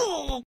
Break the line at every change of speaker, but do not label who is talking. Oh!